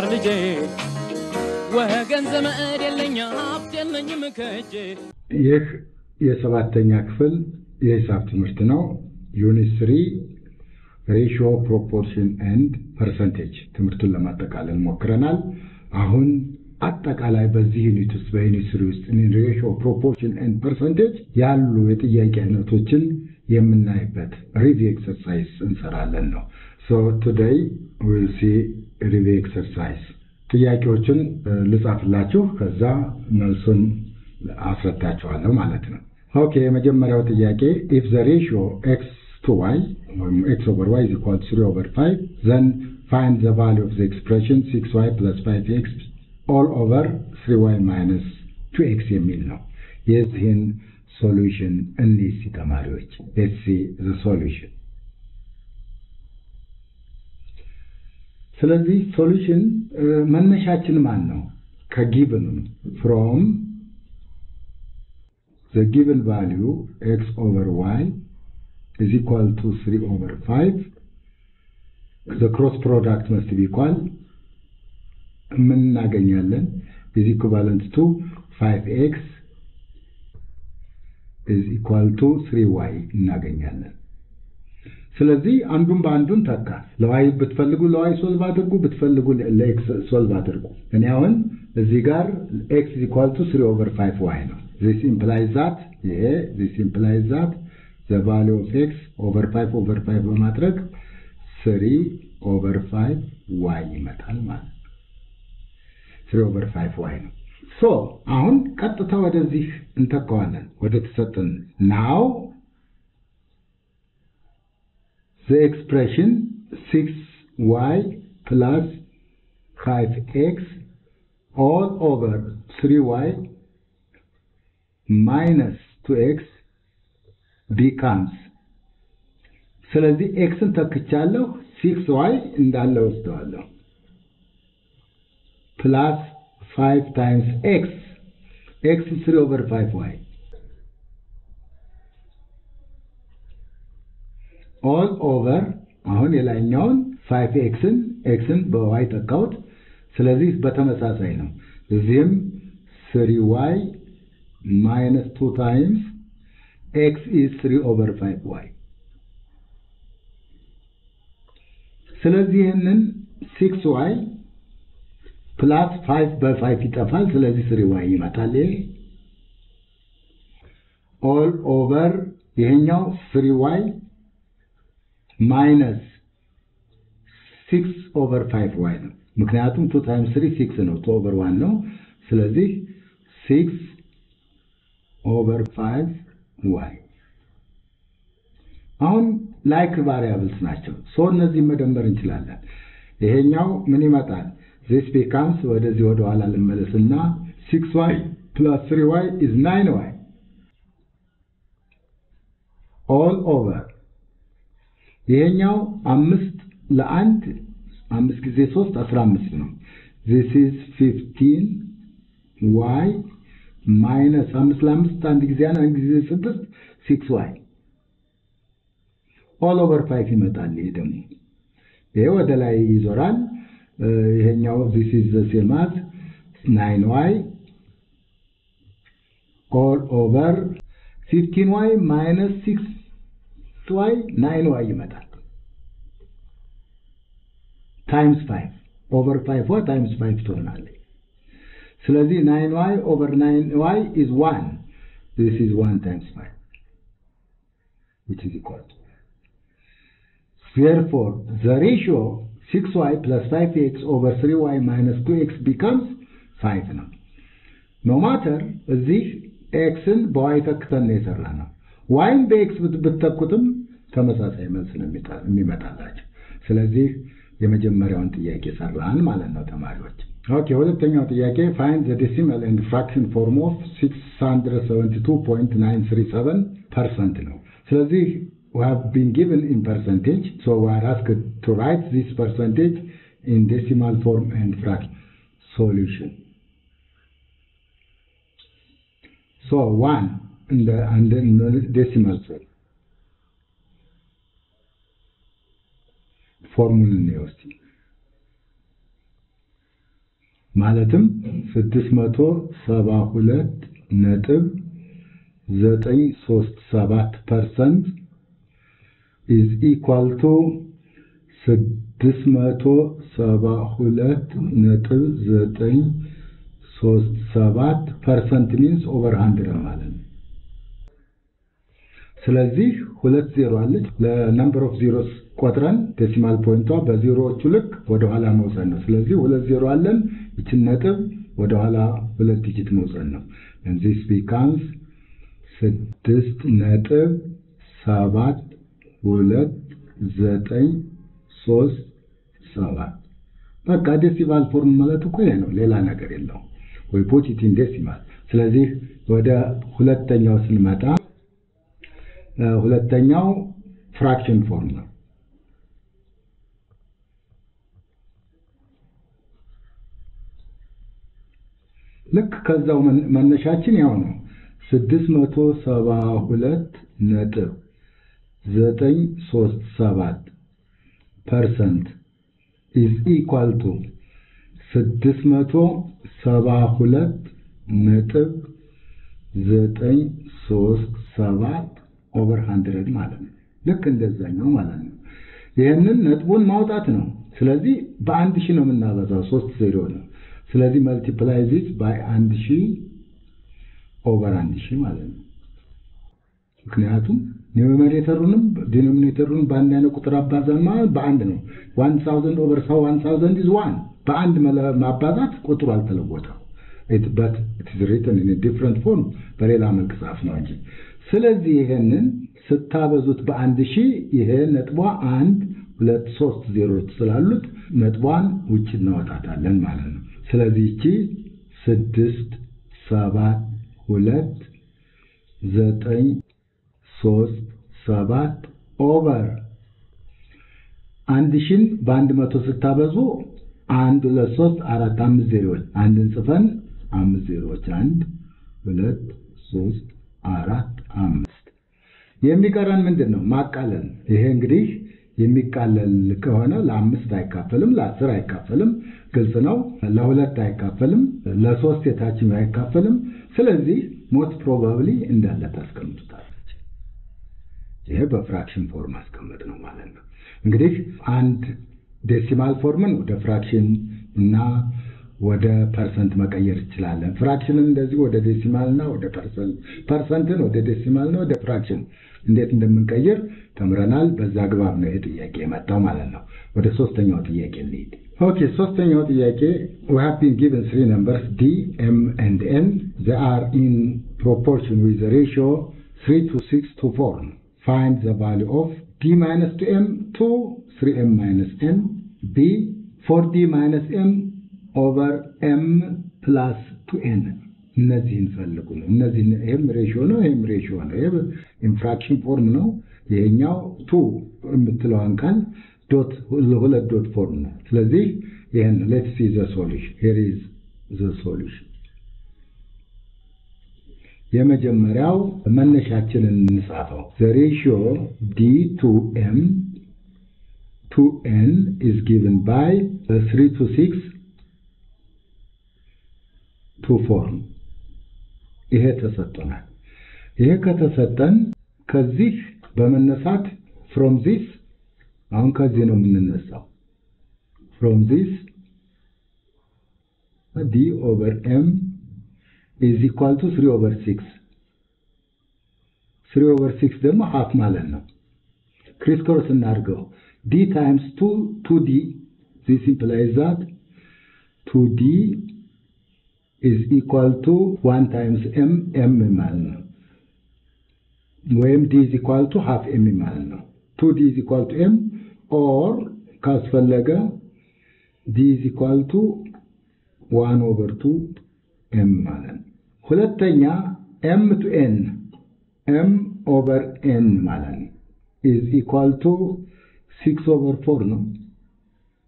ተማር ልጄ ወገን ዘመድ የለኝ ሀብት የለኝም ከእጄ ይህ የሰባተኛ ክፍል የሂሳብ ትምህርት ነው። unit three ratio proportion and percentage ትምህርቱን ለማጠቃለል ሞክረናል። አሁን አጠቃላይ በዚህ unit ውስጥ በ unit three ውስጥ ratio proportion and percentage ያሉ የጥያቄ አይነቶችን የምናይበት review exercise እንሰራለን ነው። so today we'll see review exercise ጥያቄዎችን ልጻፍላችሁ ከዛ መልሱን አስረዳቸዋለሁ ማለት ነው። okay የመጀመሪያው ጥያቄ if the ratio x to y ወይም x over y is equal three over five then find the value of the expression six y plus five x all over three y minus two x የሚል ነው። የዚህን solution እንይ ተማሪዎች let's the solution። ስለዚህ solution መነሻችን ማን ነው? ከ given from the given value x over y is equal to 3 over 5 the cross product must be equal ምን እናገኛለን is equivalent to 5x is equal to 3y እናገኛለን። ስለዚህ አንዱን በአንዱን ተካ። ለ y ብትፈልጉ ለ y solve አድርጉ፣ ብትፈልጉ ለ x solve አድርጉ። እኔ አሁን እዚህ ጋር x is equal to 3 over 5 y ነው። this implies that ይሄ this implies that the value of x over 5 over 5 በማድረግ 3 over 5 y ይመጣል ማለት ነው። 3 over 5 y ነው። so አሁን ቀጥታ ወደዚህ እንተካዋለን። ወደ ተሰጠን now the expression 6y plus 5x all over 3y minus 2x becomes. ስለዚህ ኤክስን ተክቻለሁ ሲክስ ዋይ እንዳለ ወስደዋለሁ. plus five times x x three over five y all over አሁን የላይኛውን five x ን x ን በ y ተካሁት። ስለዚህ በተመሳሳይ ነው። እዚህም three y minus two times x is three over five y። ስለዚህ ይህንን six y plus five በ five ይጠፋል። ስለዚህ three y ይመጣል። ይሄ all over ይሄኛው three y minus six over five y ነው። ምክንያቱም two times three six ነው። two over one ነው። ስለዚህ six over five y። አሁን like variables ናቸው። so እነዚህ መደመር እንችላለን። ይሄኛው ምን ይመጣል? this becomes ወደዚህ ወደ ኋላ ልመለስና six y plus three y is nine y all over ይሄኛው አምስት ለአንድ አምስት ጊዜ ሶስት አስራ አምስት ነው። this is fifteen y minus አምስት ለአምስት አንድ ጊዜ አንድ ጊዜ ስድስት six y all over five ይመጣል። ይሄ ደግሞ ይሄ ወደ ላይ ይዞራል። ይሄኛው this is the same as nine y all over fifteen y minus six y nine y ይመጣል። times five over five y times five ትሆናለች። ስለዚህ nine y over nine y is one this is one times five which is equal to therefore the ratio 6y plus 5x over 3y minus 2x becomes 5 ነው no matter እዚህ x ን በ y ተክተን ነው የሰራነው y ን በ x ብትተኩትም ተመሳሳይ መልስ ነው የሚመጣላቸው። ስለዚህ የመጀመሪያውን ጥያቄ ሰራን ማለት ነው ተማሪዎች። okay ሁለተኛው ጥያቄ find the decimal and fraction form of 672.937 percent ነው። ስለዚህ we have been given in percentage so we are asked to write this percentage in decimal form and fraction solution so 1 in the and then decimal form ፎርሙን እንየው እስቲ ማለትም 672 ነጥብ 937 ፐርሰንት is equal to 672 ነጥብ 937 percent means over 100 ማለት ነው። ስለዚህ ሁለት ዜሮ አለች። ለ number of zeros ቆጥረን decimal point ቷ በዜሮዎቹ ልክ ወደኋላ መውሰድ ነው። ስለዚህ ሁለት ዜሮ አለን። ይችን ነጥብ ወደኋላ ሁለት digit መውሰድ ነው። this becomes ስድስት ነጥብ ሰባት ሁለት ዘጠኝ ሶስት ሰባት በቃ decimal form ማለት እኮ ይሄ ነው፣ ሌላ ነገር የለውም። we put it in decimal። ስለዚህ ወደ ሁለተኛው ስንመጣ ሁለተኛው fraction form ነው። ልክ ከዛው መነሻችን ያው ነው። ስድስት መቶ ሰባ ሁለት ነጥብ ዘጠኝ ሶስት ሰባት percent is equal to ስድስት መቶ ሰባ ሁለት ነጥብ ዘጠኝ ሶስት ሰባት over hundred ማለት ነው። ልክ እንደዛኛው ማለት ነው። ይህንን ነጥቡን ማውጣት ነው። ስለዚህ በአንድ ሺህ ነው የምናበዛው፣ ሶስት ዜሮ ነው። ስለዚህ multiply this by አንድ ሺህ over አንድ ሺህ ማለት ነው። ምክንያቱም numerator ኡንም denominator ኡንም በአንድ አይነት ቁጥር አባዛን ማለት በአንድ ነው። one thousand over thou one thousand is one በአንድ ማባዛት ቁጥሩ አልተለወጠም but it's written in different form በሌላ መልክ ጻፍ ነው እንጂ ስለዚህ ይሄንን ስታበዙት በአንድ ሺህ ይሄ ነጥቧ አንድ ሁለት ሶስት ዜሮች ስላሉት ነጥቧን ውጭ እናወጣታለን ማለት ነው። ስለዚህ እቺ ስድስት ሰባት ሁለት ዘጠኝ ሶስት ሰባት over አንድ ሺን በአንድ መቶ ስታበዙ አንድ ሁለት ሶስት አራት አምስት ዜሮዎች አንድን ጽፈን አምስት ዜሮዎች አንድ ሁለት ሶስት አራት አምስት የሚቀረን ምንድን ነው? ማቃለል። ይሄ እንግዲህ የሚቃለል ከሆነ ለአምስት አይካፈልም፣ ለአስር አይካፈልም። ግልጽ ነው። ለሁለት አይካፈልም፣ ለሶስት የታችኛው አይካፈልም። ስለዚህ most probably እንዳለ ታስቀምጡታላችሁ። ይሄ በ fraction form ማስቀመጥ ነው ማለት ነው። እንግዲህ አንድ decimal form ን ወደ fraction እና ወደ percent መቀየር እንችላለን። fraction ን እንደዚህ ወደ decimal እና ወደ percent፣ percent ን ወደ decimal እና ወደ fraction እንዴት እንደምንቀይር ተምረናል። በዛ አግባብ ነው ይሄ ጥያቄ የመጣው ማለት ነው። ወደ ሶስተኛው ጥያቄ እንሂድ። okay ሶስተኛው ጥያቄ we have been given three numbers d m and n they are in proportion with the ratio 3 to 6 to 4 find the value of d minus 2m to 3m minus n b 4d minus m m plus two n እነዚህን ፈልጉ ነው። እነዚህ ይህም ratio ነው፣ ይህም ratio ነው። ይህ in fraction form ነው። ይሄኛው to የምትለዋን ቃል dot ሁለት dot form ነው። ስለዚህ ይህን let's the solution here is the solution። የመጀመሪያው መነሻችንን እንጻፈው። the ratio d to m to n is given by three to six to four ይሄ ተሰጥቶናል። ይሄ ከተሰጠን ከዚህ በመነሳት from this አሁን ከዚህ ነው የምንነሳው። from this d over m is equal to three over six three over six ደግሞ half ማለት ነው። criss cross እናድርገው። d times two two d this implies that two d is equal to 1 times m m ማለት ነው። ወይም d is equal to half m ማለት ነው። 2d is equal to m or ካስፈለገ d is equal to 1 over 2 m ማለት ነው። ሁለተኛ m to n m over n ማለት ነው is equal to 6 over 4 ነው።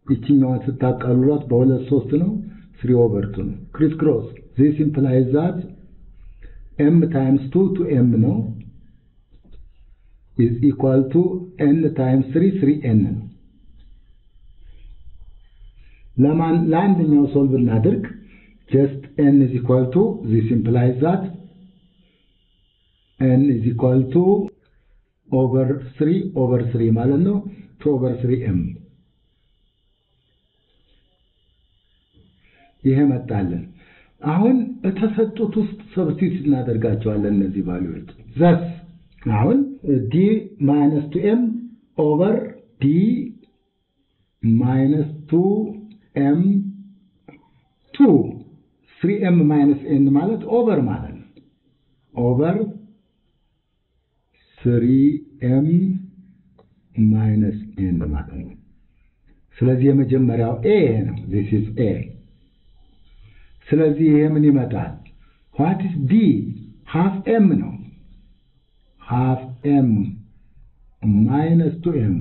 ይችኛዋን ስታቃልሏት በሁለት ሶስት ነው። 3 over 2 ነው። criss cross this implies that m times 2 to m ነው is equal to n times 3 3n ነው። ለማን ለአንደኛው solve እናድርግ። just n is equal to this implies that n is equal to over 3 over 3 ማለት ነው 2 over 3 m ይሄ መጣልን። አሁን የተሰጡት ውስጥ substitute እናደርጋቸዋለን እነዚህ value ዎች thus አሁን d minus two m over d minus two m to three m minus n ማለት over ማለት ነው። over three m minus n ማለት ነው። ስለዚህ የመጀመሪያው a ነው። this is a። ስለዚህ ይሄ ምን ይመጣል? what is d? half m ነው። half m minus two m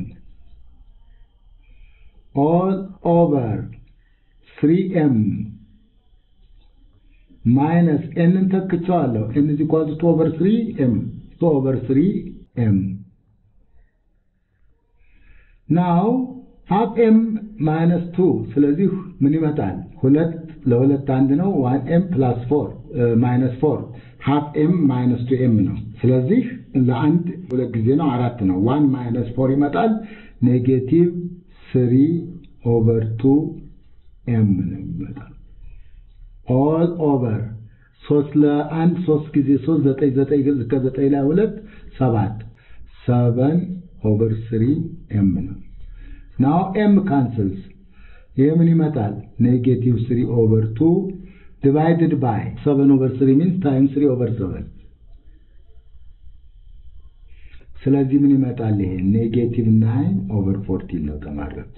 all over three m minus n ን ተክቸዋለሁ። n is equal two over three m two over three m now half m minus two ስለዚህ ምን ይመጣል? ሁለት ለሁለት አንድ ነው። one m plus four minus four half m minus two m ነው። ስለዚህ ለአንድ ሁለት ጊዜ ነው፣ አራት ነው። one minus four ይመጣል። negative three over two m ነው ይመጣል። all over ሶስት ለአንድ ሶስት ጊዜ ሶስት ዘጠኝ ዘጠኝ ከዘጠኝ ላይ ሁለት ሰባት seven over three m ነው። now m cancels ይህ ምን ይመጣል? negative three over two divided by seven over three means time three over seven። ስለዚህ ምን ይመጣል? ይሄ negative nine over fourteen ነው ተማሪዎች።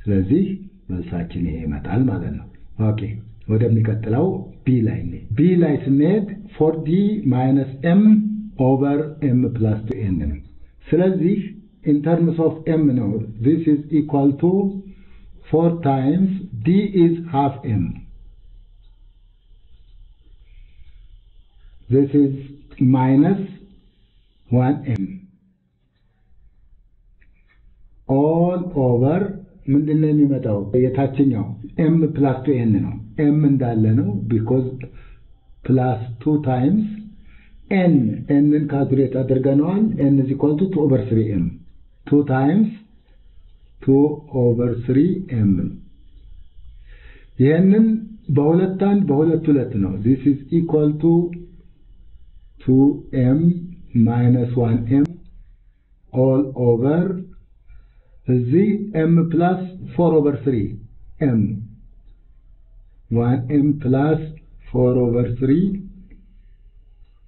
ስለዚህ መልሳችን ይሄ ይመጣል ማለት ነው። okay ወደሚቀጥለው ቢ ላይ ነ ቢ ላይ ስንሄድ ፎር ዲ ማይነስ ኤም ኦቨር ኤም ፕላስ ቱ ኤን ነው። ስለዚህ in terms of m now this is equal to 4 times d is half m. This is minus 1m all over ምንድን ነው የሚመጣው? የታችኛው m plus two n ነው m እንዳለ ነው because plus two times n n ን calculate አድርገነዋል. n is equal two over three m two times two over three m ይህንን በሁለት አንድ በሁለት ሁለት ነው. this is equal to two m minus one m all over እዚህ m plus four over three m one m plus four over three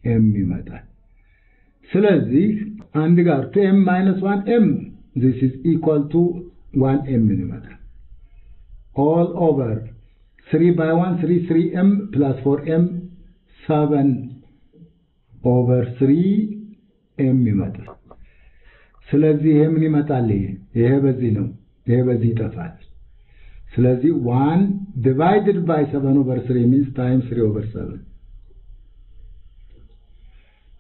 m ይመጣል። ስለዚህ አንድ ጋር two m minus one m this is equal to one m ይመጣል። by one three three m plus four m seven over three m ይመጣል። ስለዚህ ይሄ ምን ይመጣል? ይሄ ይሄ በዚህ ነው፣ ይሄ በዚህ ይጠፋል። ስለዚህ one divided by seven over three means time three over seven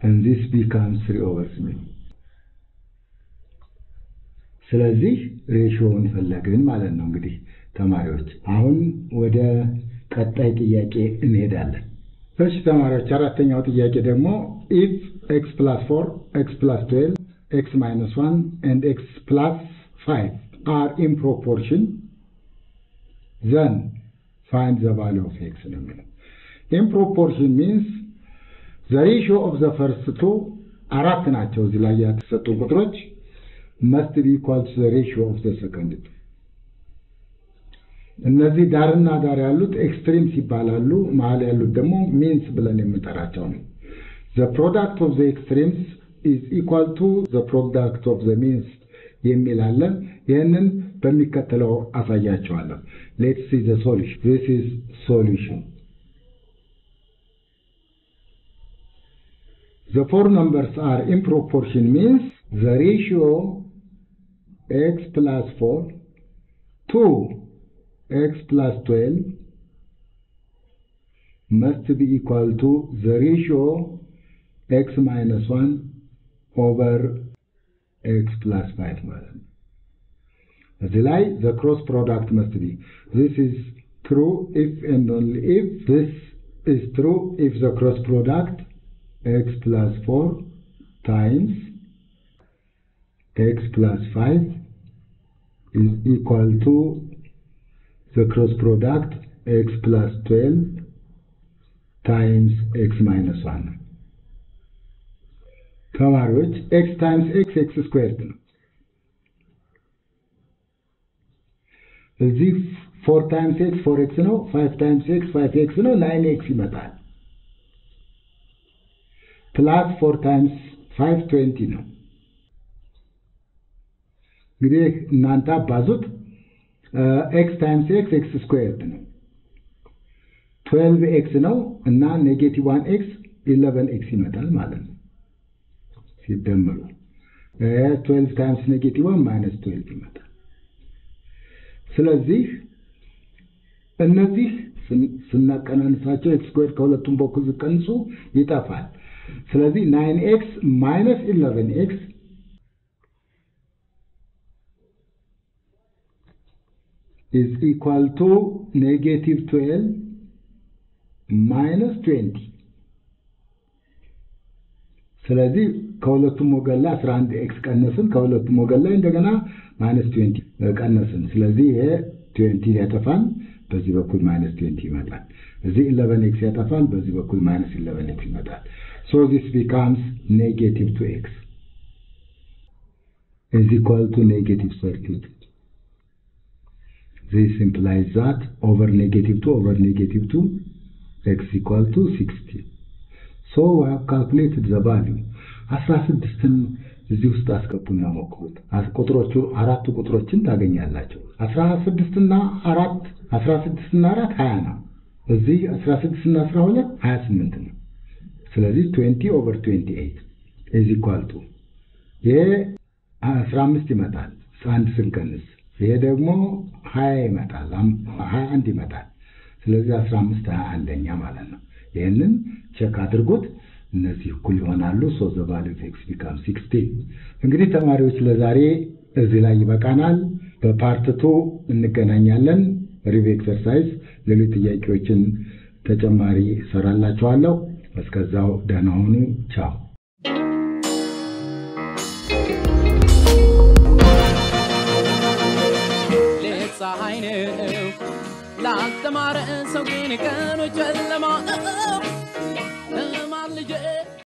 and this becomes 3 over 3 ስለዚህ ratio ውን ፈለግን ማለት ነው። እንግዲህ ተማሪዎች አሁን ወደ ቀጣይ ጥያቄ እንሄዳለን። እሺ ተማሪዎች አራተኛው ጥያቄ ደግሞ if x plus four x plus twelve x minus one and x plus five are in proportion then find the value of x ነው የሚለው in proportion means the ratio of the first two አራት ናቸው። እዚህ ላይ የተሰጡ ቁጥሮች must be equal to the ratio of the second two። እነዚህ ዳርና ዳር ያሉት extremes ይባላሉ። መሀል ያሉት ደግሞ means ብለን የምንጠራቸው ነው። the product of the extremes is equal to the product of the means የሚል አለ። ይህንን በሚከተለው አሳያቸዋለሁ። ሌትስ ሲ ዘ ሶሉሽን ዚስ ኢዝ ሶሉሽን The four numbers are in proportion means the ratio x plus 4 to x plus 12 must be equal to the ratio x minus 1 over x plus 5 ማለት ነው። እዚህ ላይ the cross product must be this is true if and only if this is true if the cross product x plus 4 times x plus 5 is equal to the cross product x plus 12 times x minus 1 ተማሪዎች x times x x squared ነው። እዚህ 4 times x 4x ነው። 5 times x 5x ነው። 9x ይመጣል። plus 4 times 5 20 ነው። እንግዲህ እናንተ አባዙት x times x x squared ነው። 12 x ነው እና negative one x 11 x ይመጣል ማለት ነው ሲደምሩ 12 times negative one minus 12 ይመጣል። ስለዚህ እነዚህ ስናቀናንሳቸው x square ከሁለቱም በኩል ሲቀንሱ ይጠፋል። ስለዚህ 9 x minus 11 x is equal to negative 12 minus 20 ስለዚህ ከሁለቱም ወገን ላይ 11 x ቀነስን፣ ከሁለቱም ወገን ላይ እንደገና minus 20 ቀነስን። ስለዚህ ይሄ 20 ያጠፋል፣ በዚህ በኩል minus 20 ይመጣል። እዚህ 11 x ያጠፋል፣ በዚህ በኩል minus 11 x ይመጣል። so this becomes negative 2 x is equal to negative 32. This implies that over negative 2 over negative 2 x equal to 16. So we have calculated the value. 16ን እዚህ ውስጥ አስገቡና ሞክሩት። ቁጥሮቹ አራቱ ቁጥሮችን ታገኛላቸው። 16 እና 4 16 እና 4 20 ነው። እዚህ 16 እና 12 28 ነው። ስለዚህ 20 ኦቨር 28 is equal to ይሄ 15 ይመጣል አንድ ስንቀንስ ይሄ ደግሞ 20 ይመጣል 21 ይመጣል። ስለዚህ 15 21ኛ ማለት ነው። ይህንን check አድርጎት እነዚህ እኩል ይሆናሉ። so the value of x become sixteen። እንግዲህ ተማሪዎች ለዛሬ እዚህ ላይ ይበቃናል። በ part two እንገናኛለን። review exercise፣ ሌሎች ጥያቄዎችን ተጨማሪ ሰራላችኋለሁ። እስከዛው ደህና ሁኑ። ቻው። ሌት ፀሐይ ሰው ግን ቀኖች